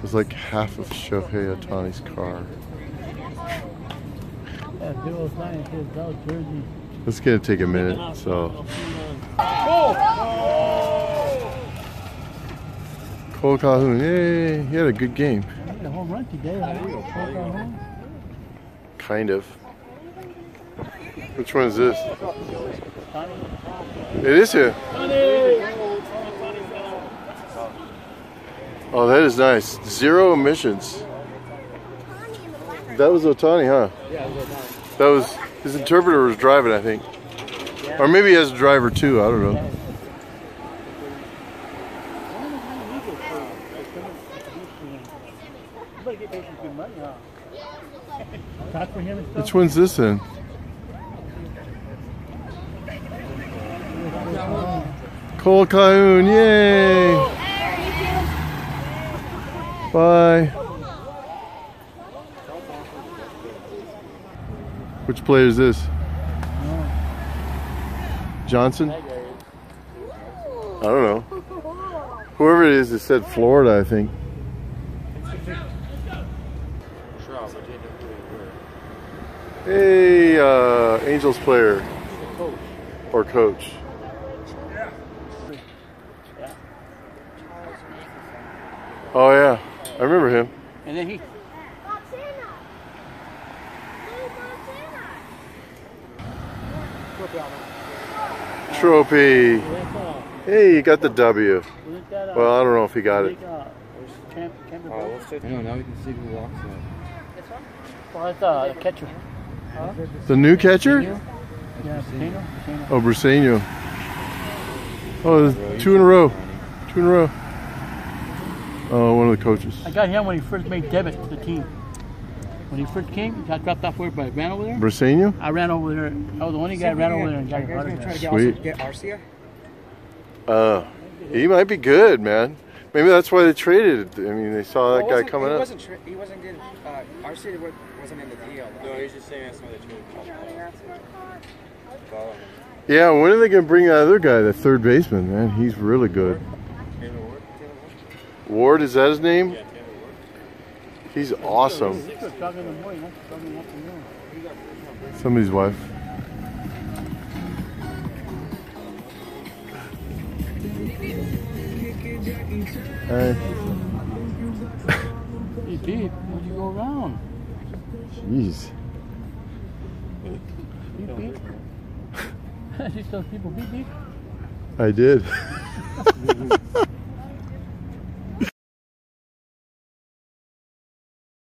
It was like half of Shohei Ohtani's car. Yeah, Bill was signing his Bell jersey. It's gonna take a minute, so. Kole Calhoun, yay! He had a good game. He had a home run today. Huh? Kole Calhoun. Kind of. Which one is this? It is him. Oh, that is nice. Zero emissions. That was Ohtani, huh? Yeah, that was his interpreter was driving, I think. Or maybe he has a driver too. I don't know. Which one's this in? Kole Calhoun, yay! Bye. Which player is this? Johnson? I don't know. Whoever it is, it said Florida, I think. Hey, uh, Angels player or coach. Oh yeah, I remember him. And then he Trophy. Hey, you got the W. wasn't that, Well, I don't know if he got it. big, Cam- Campbell Brook? we'll sit- I know, now we can see who walks out. Well, that's the catcher. The new catcher? Yeah, Patino. Patino. Oh, Briseño. Oh, two in a row. Two in a row. Oh, one of the coaches. I got him when he first made debit to the team. When he first came, he got dropped off where, but I ran over there. Briseño? I ran over there. I was the only guy ran over there and got his autograph. Sweet. Get Arcia? Uh, he might be good, man. Maybe that's why they traded. I mean, they saw that guy coming he up. Wasn't tra- he wasn't good. Uh, Arcia wasn't in the deal. No, he's just saying that's why they traded. Yeah, when are they going to bring that other guy, the third baseman, man? He's really good. Ward, is that his name? He's awesome. Talking in the morning, not talking in the afternoon. Somebody's wife. Hey, Hey, Pete, where'd you go around? jeez. Beep, beep. she tells people beep, beep. I did.